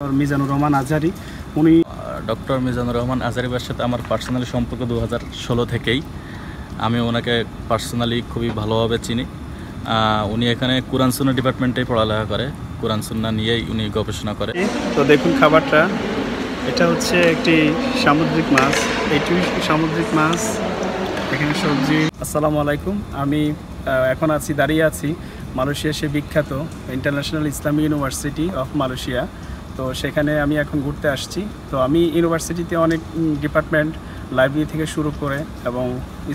Doctor Mizanur Rahman Azhari. উনি doctor Mizanur Rahman আজারিবার সাথে আমার পার্সোনালি সম্পর্ক দু হাজার ষোলো থেকেই। আমি ওনাকে পার্সোনালি খুবই ভালোভাবে চিনি। উনি এখানে কোরআন সুন্না ডিপার্টমেন্টেই পড়ালেখা করে। কোরআন সুন্না নিয়েই উনি গবেষণা করে। তো দেখুন খাবারটা। এটা হচ্ছে একটি সামুদ্রিক মাছ। এটি সামুদ্রিক মাছ। এখানে সবজি। আসসালামু আলাইকুম। আমি এখন আছি দাঁড়িয়ে আছি মালয়েশিয়া সে বিখ্যাত International Islamic University of Malaysia তো সেখানে আমি এখন ঘুরতে আসছি। তো আমি ইউনিভার্সিটিতে অনেক ডিপার্টমেন্ট লাইব্রেরি থেকে শুরু করে এবং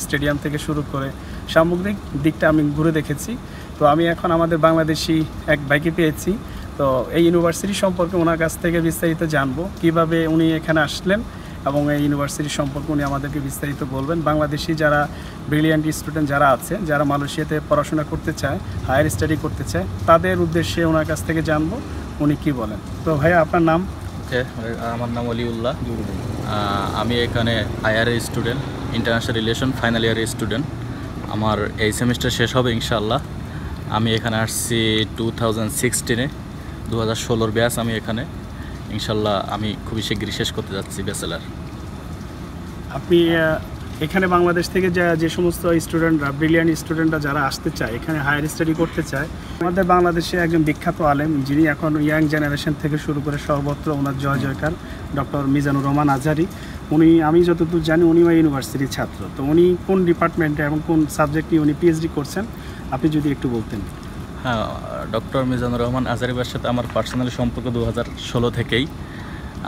স্টেডিয়াম থেকে শুরু করে সামগ্রিক দিকটা আমি ঘুরে দেখেছি। তো আমি এখন আমাদের বাংলাদেশি এক বাইকে পেয়েছি। তো এই ইউনিভার্সিটি সম্পর্কে ওনার কাছ থেকে বিস্তারিত জানব, কীভাবে উনি এখানে আসলেন এবং এই ইউনিভার্সিটি সম্পর্কে উনি আমাদেরকে বিস্তারিত বলবেন। বাংলাদেশি যারা ব্রিলিয়ান্ট স্টুডেন্ট যারা আছে, যারা মালয়েশিয়াতে পড়াশোনা করতে চায় হায়ার স্টাডি করতে চায়, তাদের উদ্দেশ্যে ওনার কাছ থেকে জানব। উনি কি বলেন? তো ভাইয়া আপনার নাম? ওকে আমার নাম অলিউল্লাহ। আমি এখানে আইআরএ স্টুডেন্ট ইন্টারন্যাশনাল রিলেশন ফাইনাল ইয়ারের স্টুডেন্ট আমার এই সেমিস্টার শেষ হবে ইনশাআল্লাহ। আমি এখানে আসছি টু থাউজেন্ড সিক্সটিনে দু হাজার ষোলোর ব্যাস আমি এখানে। ইনশাল্লাহ আমি খুবই শীঘ্রই শেষ করতে যাচ্ছি ব্যাচেলার। আপনি এখানে বাংলাদেশ থেকে যা যে সমস্ত স্টুডেন্টরা ব্রিলিয়ান্ট স্টুডেন্টরা যারা আসতে চায়, এখানে হায়ার স্টাডি করতে চায়, আমাদের বাংলাদেশে একজন বিখ্যাত আলেম, যিনি এখন ইয়াং জেনারেশন থেকে শুরু করে সর্বত্র ওনার জয় জয়কার ডক্টর মিজানুর রহমান আজহারি উনি, আমি যতদূর জানি উনি ইউনিভার্সিটির ছাত্র। তো উনি কোন ডিপার্টমেন্টে এবং কোন সাবজেক্ট নিয়ে উনি পিএইচডি করছেন, আপনি যদি একটু বলতেন। হ্যাঁ ডক্টর মিজানুর রহমান আজারিবার সাথে আমার পার্সোনালি সম্পর্ক দু হাজার ষোলো থেকেই।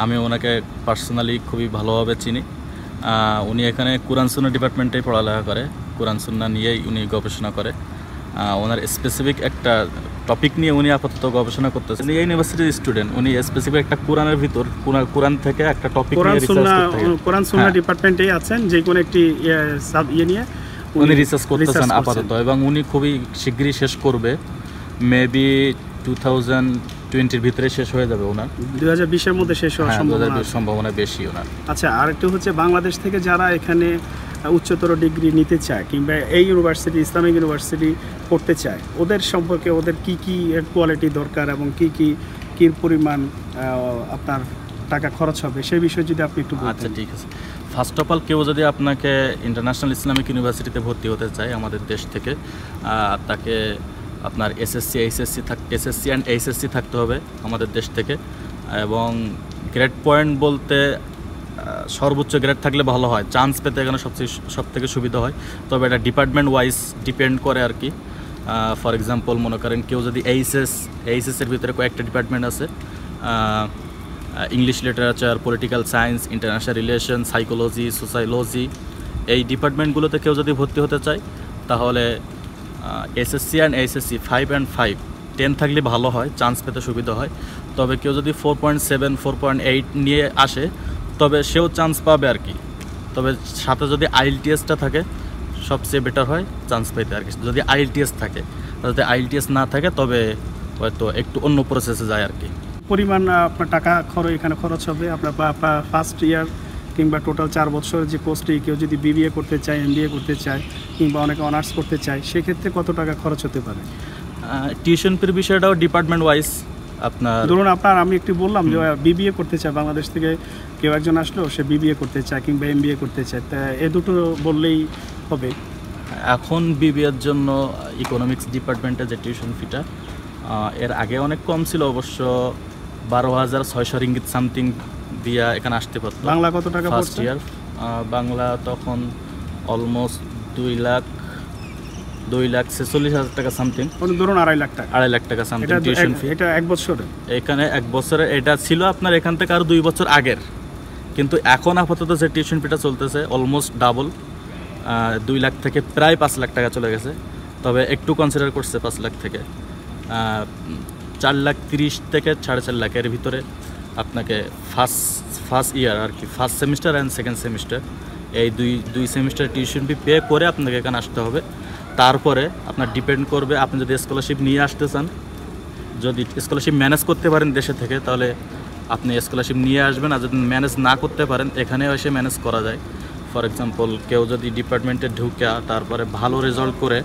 আমি ওনাকে পার্সোনালি খুবই ভালোভাবে চিনি। উনি এখানে কোরআন সুন্না ডিপার্টমেন্টেই পড়ালেখা করে। কোরআন সুন্না নিয়েই উনি গবেষণা করে। ওনার স্পেসিফিক একটা টপিক নিয়ে উনি আপাতত গবেষণা করতেছেন উনি ইউনিভার্সিটির স্টুডেন্ট উনি স্পেসিফিক একটা কোরআনের ভিতর কোরআন- থেকে একটা টপিক কোরআন নিয়ে রিসার্চ সুন্না করতে কোরআন সুন্না। ডিপার্টমেন্টেই আছেন যে কোনো একটি ইয়ে, সাব ইয়ে নিয়ে উনি রিসার্চ করতেছেন আপাতত এবং উনি খুবই শীঘ্রই শেষ করবে। মেবি টু থাউজেন্ড টোয়েন্টির ভিতরে শেষ হয়ে যাবে ওনার। দুই হাজার বিশের মধ্যে শেষ হওয়ার হ্যাঁ সম্ভাবনা। সম্ভাবনা বেশি ওনার। আচ্ছা আর একটু হচ্ছে বাংলাদেশ থেকে যারা এখানে উচ্চতর ডিগ্রি নিতে চায় কিংবা এই ইউনিভার্সিটি ইসলামিক ইউনিভার্সিটি পড়তে চায় ওদের সম্পর্কে ওদের কি কি কোয়ালিটি দরকার এবং কি কি কি পরিমাণ আপনার টাকা খরচ হবে সেই বিষয়ে যদি আপনি একটু আচ্ছা ঠিক আছে। ফার্স্ট অফ অল কেউ যদি আপনাকে ইন্টারন্যাশনাল ইসলামিক ইউনিভার্সিটিতে ভর্তি হতে চায় আমাদের দেশ থেকে তাকে আপনার এসএসসি এইচএসসি থাক এসএসসি অ্যান্ড এইচএসসি থাকতে হবে আমাদের দেশ থেকে। এবং গ্রেড পয়েন্ট বলতে সর্বোচ্চ গ্রেড থাকলে ভালো হয়। চান্স পেতে এখানে সবচেয়ে সব থেকে সুবিধা হয়। তবে এটা ডিপার্টমেন্ট ওয়াইজ ডিপেন্ড করে আর কি। ফর এক্সাম্পল মনে করেন কেউ যদি এইচএস এইচএসের ভিতরে কয়েকটা ডিপার্টমেন্ট আছে English literature political science international relation psychology sociology এই ডিপার্টমেন্টগুলোতে কেউ যদি ভর্তি হতে চায়, তাহলে SSC and HSC five and five ten থাকলে ভালো হয় চান্স পেতে সুবিধা হয়। তবে কেউ যদি four point seven four point eight নিয়ে আসে, তবে সেও চান্স পাবে আর কি। তবে সাথে যদি আইএলটিএসটা থাকে, সবচেয়ে বেটার হয় চান্স পেতে আর কি। যদি আইএলটিএস থাকে যদি আইএলটিএস না থাকে, তবে হয়তো একটু অন্য প্রসেসে যায় আর কি। পরিমাণ আপনার টাকা খরচ, এখানে খরচ হবে, আপনার ফার্স্ট ইয়ার কিংবা টোটাল চার বছর যে কোর্সটি কেউ যদি বিবিএ করতে চায় এমবিএ করতে চায় কিংবা অনেকে অনার্স করতে চায় সেক্ষেত্রে কত টাকা খরচ হতে পারে? টিউশন ফির বিষয়টাও ডিপার্টমেন্ট ওয়াইজ আপনার ধরুন আপনার আমি একটু বললাম যে বিবিএ করতে চায় বাংলাদেশ থেকে কেউ একজন আসলো সে বিবিএ করতে চায় কিংবা এমবিএ করতে চায়। তা এ দুটো বললেই হবে। এখন বিবিএর জন্য ইকোনমিক্স ডিপার্টমেন্টে যে টিউশন ফিটা এর আগে অনেক কম ছিল অবশ্য বারো হাজার ছয়শো রিঙ্গিত সামথিং দিয়া এখানে আসতে পারতো বাংলা কত টাকা ফার্স্ট ইয়ার বাংলা তখন অলমোস্ট দুই লাখ দুই লাখ ছেচল্লিশ হাজার টাকা সামথিং ধরুন আড়াই লাখ টাকা। আড়াই লাখ টাকা সামথিং টিউশন ফি এটা এক বছরে এখানে এক বছরে এটা ছিল আপনার এখান থেকে আরও দুই বছর আগের। কিন্তু এখন আপাতত যে টিউশন ফিটা চলতেছে অলমোস্ট ডাবল দুই লাখ থেকে প্রায় পাঁচ লাখ টাকা চলে গেছে। তবে একটু কনসিডার করছে পাঁচ লাখ থেকে। চার লাখ তিরিশ থেকে সাড়ে চার লাখের ভিতরে। আপনাকে ফার্স্ট ফার্স্ট ইয়ার আর কি first semester and second semester এই দুই দুই সেমিস্টার টিউশন ফি পে করে আপনাকে এখানে আসতে হবে। তারপরে আপনার ডিপেন্ড করবে, আপনি যদি স্কলারশিপ নিয়ে আসতে চান, যদি স্কলারশিপ ম্যানেজ করতে পারেন দেশে থেকে, তাহলে আপনি স্কলারশিপ নিয়ে আসবেন আর যদি ম্যানেজ না করতে পারেন এখানে এসে ম্যানেজ করা যায়। ফর এক্সাম্পল কেউ যদি ডিপার্টমেন্টে ঢুকে তারপরে ভালো রেজাল্ট করে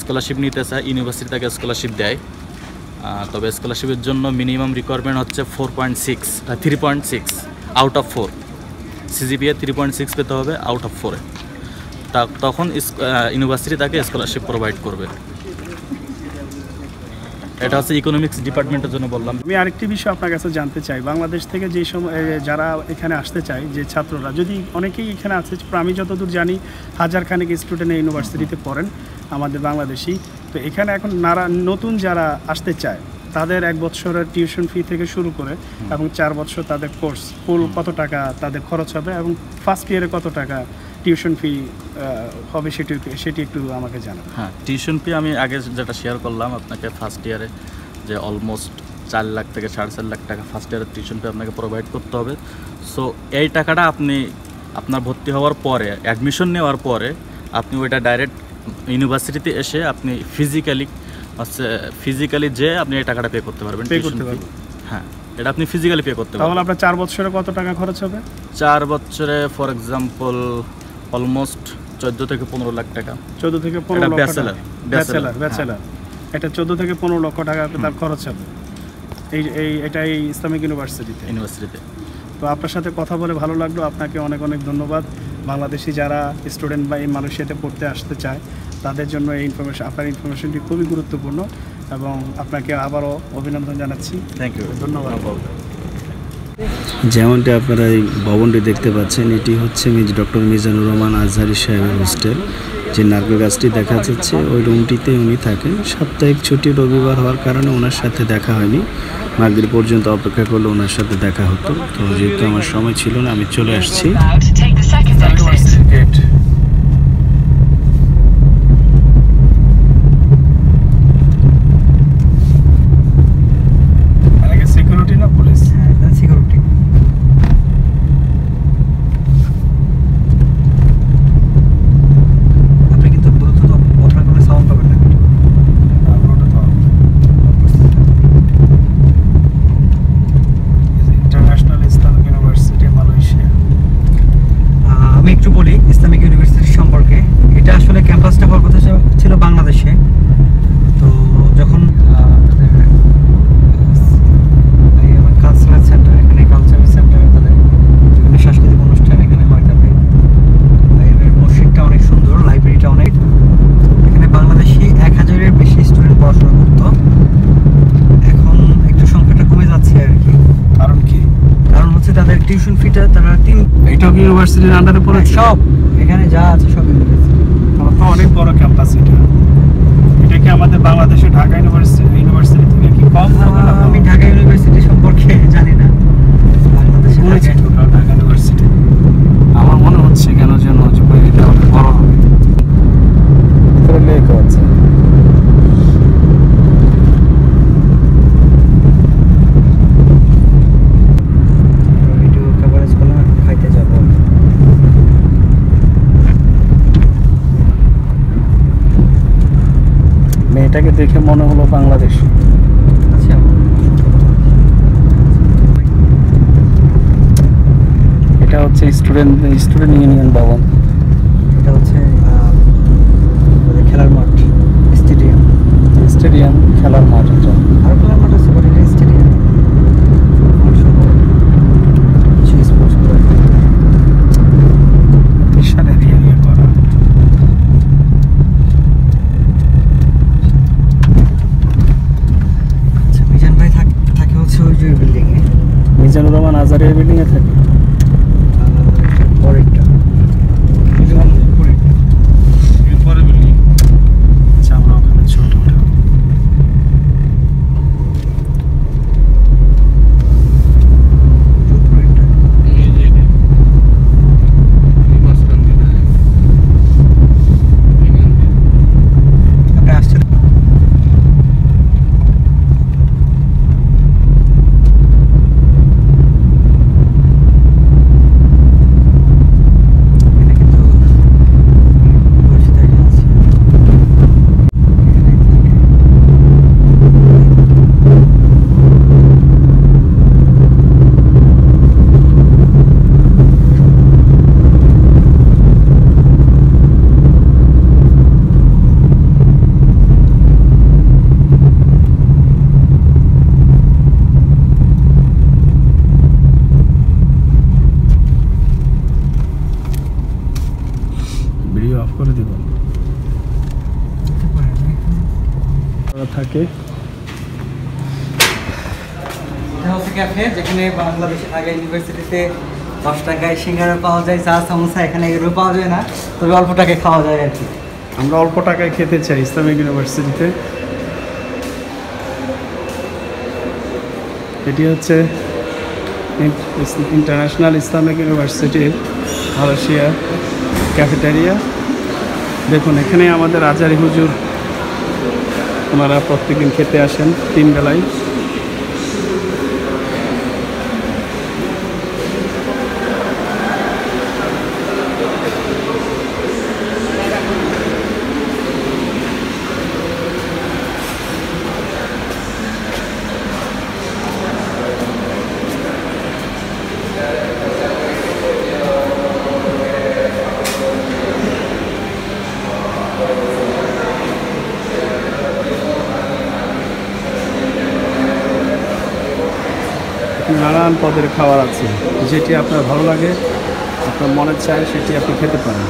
স্কলারশিপ নিতে চায় ইউনিভার্সিটি তাকে স্কলারশিপ দেয়। তবে স্কলারশিপের জন্য মিনিমাম রিকোয়ারমেন্ট হচ্ছে four point six three point six out of four CGPA three point six পেতে হবে আউট অফ ফোরে তা তখন ইউনিভার্সিটি তাকে স্কলারশিপ প্রোভাইড করবে। এটা হচ্ছে ইকোনমিক্স ডিপার্টমেন্টের জন্য বললাম। আমি আরেকটি বিষয় আপনার কাছে জানতে চাই। বাংলাদেশ থেকে যে সময় যারা এখানে আসতে চায়, যে ছাত্ররা, যদি অনেকেই এখানে আছে, আমি যতদূর জানি, হাজার খানেক স্টুডেন্ট ইউনিভার্সিটিতে পড়েন। আমাদের বাংলাদেশি। তো এখানে এখন নারা নতুন যারা আসতে চায় তাদের এক বছরের টিউশন ফি থেকে শুরু করে এবং চার বছর তাদের কোর্স ফুল কত টাকা তাদের খরচ হবে এবং ফার্স্ট ইয়ারে কত টাকা টিউশন ফি হবে সেটি সেটি একটু আমাকে জানান। হ্যাঁ টিউশন ফি আমি আগে যেটা শেয়ার করলাম আপনাকে ফার্স্ট ইয়ারে যে অলমোস্ট চার লাখ থেকে সাড়ে চার লাখ টাকা ফার্স্ট ইয়ারের টিউশন ফি আপনাকে প্রোভাইড করতে হবে। সো এই টাকাটা আপনি আপনার ভর্তি হওয়ার পরে অ্যাডমিশন নেওয়ার পরে আপনি ওইটা ডাইরেক্ট ইউনিভার্সিটিতে এসে আপনি ফিজিক্যালি হচ্ছে ফিজিক্যালি যে আপনি এই টাকাটা পে করতে পারবেন tuition করতে পারবেন। হ্যাঁ এটা আপনি ফিজিক্যালি পে করতে তাহলে পারবেন। আপনার চার বছরে কত টাকা খরচ হবে? চার বছরে ফর এক্সাম্পল অলমোস্ট চোদ্দ থেকে পনেরো লাখ টাকা। চোদ্দ থেকে পনেরো bachelor, ব্যাচেলার ব্যাচেলার এটা চোদ্দ থেকে পনেরো লক্ষ টাকা তার খরচ হবে। এই এই এটা এই ইসলামিক ইউনিভার্সিটিতে ইউনিভার্সিটিতে তো আপনার সাথে কথা বলে ভালো লাগল। আপনাকে অনেক অনেক ধন্যবাদ। বাংলাদেশি যারা স্টুডেন্ট বা এই মালয়েশিয়াতে পড়তে আসতে চায় তাদের জন্য এই ইনফরমেশন আপনার ইনফরমেশনটি খুবই গুরুত্বপূর্ণ এবং আপনাকে আবারও অভিনন্দন জানাচ্ছি। থ্যাংক ইউ ধন্যবাদ। যেমনটি আপনারা এই ভবনটি দেখতে পাচ্ছেন এটি হচ্ছে মিজ ডক্টর মিজানুর রহমান আজহারি সাহেবের হোস্টেল যে নারকেল গাছটি দেখা যাচ্ছে। ওই রুমটিতে উনি থাকেন। সাপ্তাহিক ছুটি রবিবার হওয়ার কারণে ওনার সাথে দেখা হয়নি। মাগরিব পর্যন্ত অপেক্ষা করলে ওনার সাথে দেখা হতো। তো যেহেতু আমার সময় ছিল না আমি চলে আসছি About to take the second exit. Gate security না পুলিশ সিকিউরিটি আপনি কিন্তু ব্লুটুথ ওপেন করলে সাউন্ড পাবেন না international Islamic university Malaysia ah, আমি একটু বলি ইসলামিক ইউনিভার্সিটি সম্পর্কে এটা ক্যাম্পাসটা হওয়ার কথা ছিল- বাংলাদেশে। তো যখন কালচারাল সেন্টার এখানে কালচারাল সেন্টার তাদের বিভিন্ন সাংস্কৃতিক অনুষ্ঠান এখানে হয় তাদের। মসজিদটা অনেক সুন্দর লাইব্রেরিটা অনেক। এখানে বাংলাদেশি এক হাজারের বেশি স্টুডেন্ট পড়াশোনা করতো। এখন একটু সংখ্যাটা কমে যাচ্ছে আর কি। কারণ কি? কারণ হচ্ছে তাদের টিউশন ফিটা তারা তিন কি ইউনিভার্সিটির আন্ডারে পড়েছে সব। এখানে যা আছে সব ইউনিভার্সিটি তো অনেক বড় ক্যাম্পাস এটা। এটা কি আমাদের বাংলাদেশে ঢাকা ইউনিভার্সিটি ইউনিভার্সিটি থেকে কি কম হবে না আমি ঢাকা ইউনিভার্সিটি সম্পর্কে জানি না বাংলাদেশে শুনেছি ঢাকা- টোটাল ঢাকা ইউনিভার্সিটি আমার মনে হচ্ছে কেন যেন যে এটা অনেক বড় হবে ভিতরে লেক আছে ভিডিও কভারেজ করলাম খাইতে যাব মেয়েটাকে দেখে মনে হলো বাংলাদেশ। আচ্ছা। এটা হচ্ছে স্টুডেন্ট স্টুডেন্ট ইউনিয়ন ভবন। এটা হচ্ছে খেলার মাঠ স্টেডিয়াম। স্টেডিয়াম খেলার মাঠ এটা আর খেলার মাঠ আছে বাট এটা স্টেডিয়াম কিছু স্পোর্টস করে বিশাল এরিয়া নিয়ে করা আচ্ছা মিজান ভাই থাক- থাকে হচ্ছে ওই যে বিল্ডিং এ মিজানুর রহমান আজারের বিল্ডিং এ থাকে পরেরটা আচ্ছা আমরা ওখানে ছবি উঠাবো আপনি আসছেন করে দিব এটা হচ্ছে ক্যাফে যেখানে বাংলাদেশ আগে ইউনিভার্সিটিতে দশ টাকায় সিঙ্গারা পাওয়া যায় চা সমোসা এখানে এগুলো পাওয়া যায় না তবে অল্প টাকায় খাওয়া যায় আর কি। আমরা অল্প টাকায় খেতে চাই ইসলামিক ইউনিভার্সিটিতে। এটি হচ্ছে ইন্টারন্যাশনাল ইসলামিক ইউনিভার্সিটির মালয়েশিয়া ক্যাফেটেরিয়া। দেখুন এখানে আমাদের আজারি হুজুর ওনারা প্রত্যেকদিন খেতে আসেন তিন বেলায়। নানান পদের খাবার আছে, যেটি আপনার ভালো লাগে, আপনার মনে চায় সেটি আপনি খেতে পারেন।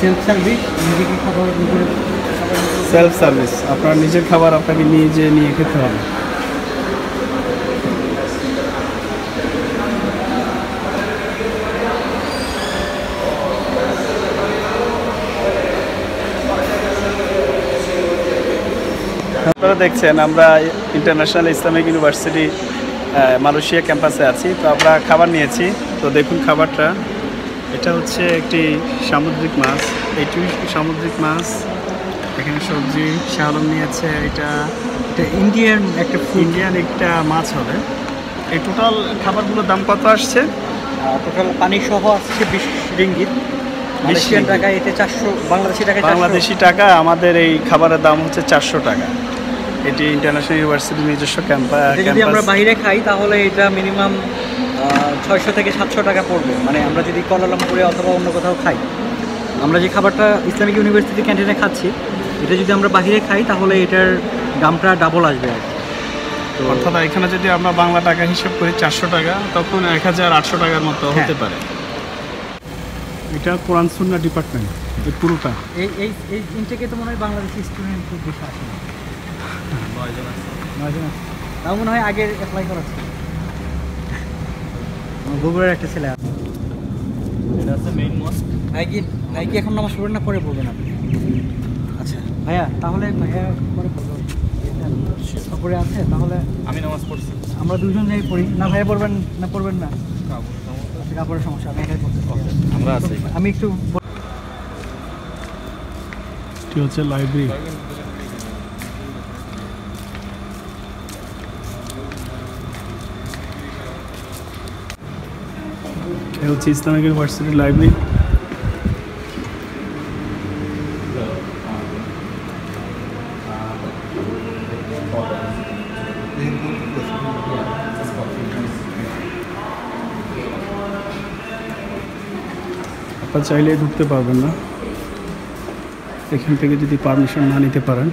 সেলফ সার্ভিস নিজেকে খাবার সেলফ সার্ভিস আপনার নিজের খাবার আপনাকে নিয়ে নিজে নিয়ে খেতে হবে। আপনারা দেখছেন আমরা ইন্টারন্যাশনাল ইসলামিক ইউনিভার্সিটি মালয়েশিয়া ক্যাম্পাসে আছি। তো আমরা খাবার নিয়েছি। তো দেখুন খাবারটা। এটা হচ্ছে একটি সামুদ্রিক মাছ। এটি সামুদ্রিক মাছ এখানে সবজি শালম নিয়েছে এটা এটা ইন্ডিয়ান একটা ইন্ডিয়ান একটা মাছ হবে। এই টোটাল খাবারগুলোর দাম কত আসছে? টোটাল পানি সহ আসছে বিশ রিঙ্গিত। টাকা এতে চারশো বাংলাদেশি চারশো। বাংলাদেশি টাকা আমাদের এই খাবারের দাম হচ্ছে চারশো টাকা। এটি ইন্টারন্যাশনাল ইউনিভার্সিটির নিজস্ব ক্যাম্পা এটা যদি আমরা বাইরে খাই তাহলে এটা মিনিমাম ছয়শো থেকে সাতশো টাকা পড়বে। মানে আমরা যদি কলালামপুরে অথবা অন্য কোথাও খাই আমরা যে খাবারটা ইসলামিক ইউনিভার্সিটি ক্যান্টিনে খাচ্ছি এটা যদি আমরা বাইরে খাই তাহলে এটার দামটা ডাবল আসবে আর কি। তো অর্থাৎ এখানে যদি আমরা বাংলা টাকা হিসেব করি চারশো টাকা তখন এক হাজার আটশো টাকার মতো হ্যাঁ। হতে পারে। এটা কোরআন সুন্না ডিপার্টমেন্ট এই পুরোটা। এই এই এই ইনটেকে তো মনে হয় বাংলাদেশি স্টুডেন্ট খুব বেশি আসে নয়জন আছে। তাও মনে হয় আগের অ্যাপ্লাই করা আমার বগুড়ার একটা ছেলে আছে। এটা হচ্ছে মেইন মস্ক ভাই কি ভাই কি এখন নামাজ পড়বেন না পরে পড়বেন আপনি? আচ্ছা ভাইয়া তাহলে ভাইয়া পরে পড়বেন। পরে আছে তাহলে আমি নামাজ পড়ছি। আমরা দুজন যাই পড়ি। না ভাইয়া পড়বেন না পড়বেন না? আচ্ছা, কাপড়ের সমস্যা আমি একাই পড়তে আমরা আছি আমি একটু এটি হচ্ছে লাইব্রেরি এটা হচ্ছে ইসলামিক ইউনিভার্সিটির লাইব্রেরি আপনার চাইলে ঢুকতে পারবেন না। এখান থেকে যদি পারমিশন না নিতে পারেন।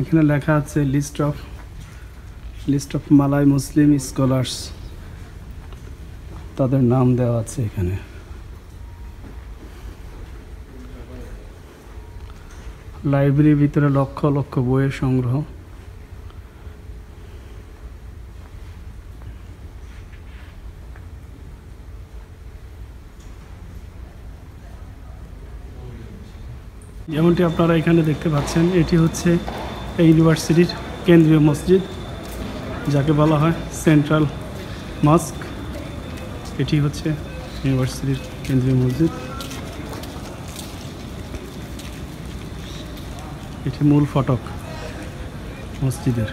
এখানে লেখা আছে list of list of Malay Muslim scholars তাদের নাম দেওয়া আছে এখানে। লাইব্রেরির ভিতরে লক্ষ লক্ষ বইয়ের সংগ্রহ। যেমনটি আপনারা এখানে দেখতে পাচ্ছেন, এটি হচ্ছে এই ইউনিভার্সিটির কেন্দ্রীয় মসজিদ, যাকে বলা হয় সেন্ট্রাল মাস্ক। এটি হচ্ছে ইউনিভার্সিটির কেন্দ্রীয় মসজিদ। এটি মূল ফটক মসজিদের।